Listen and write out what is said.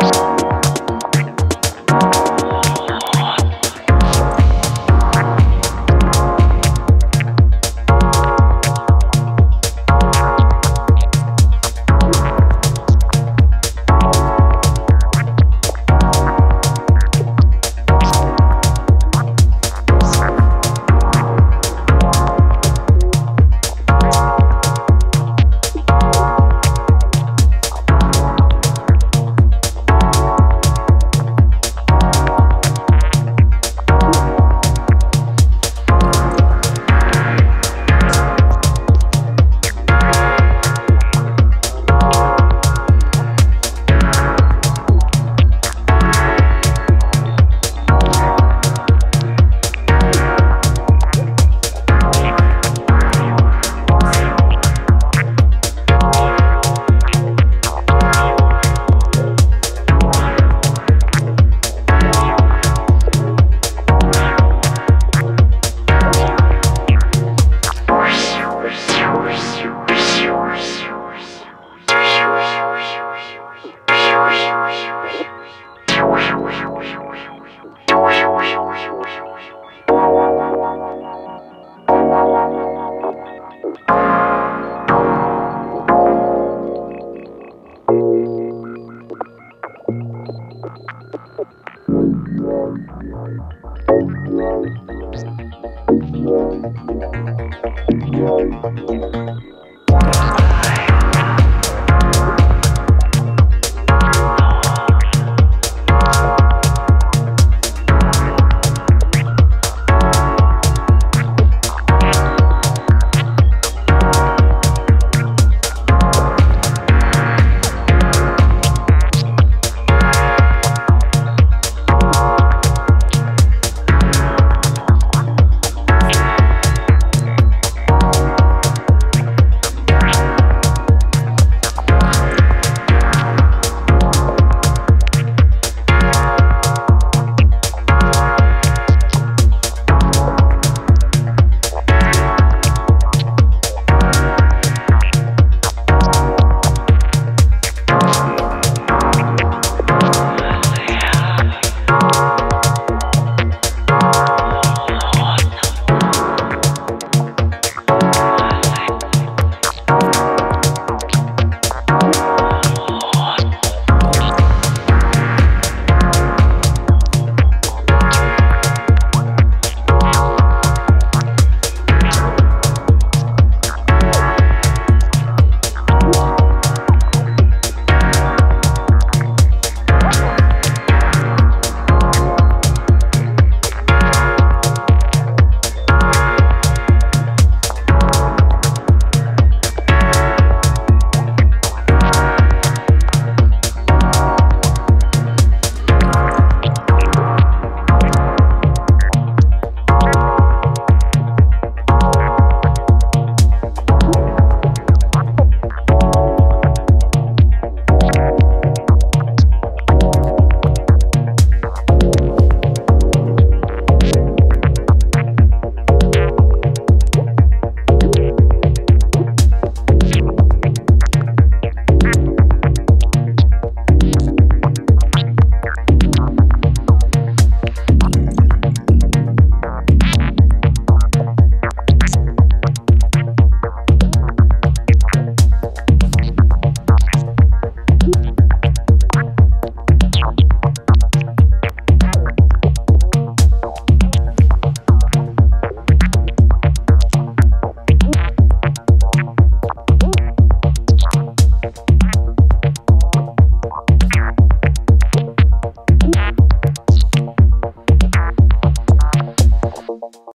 Podcast. Thank you.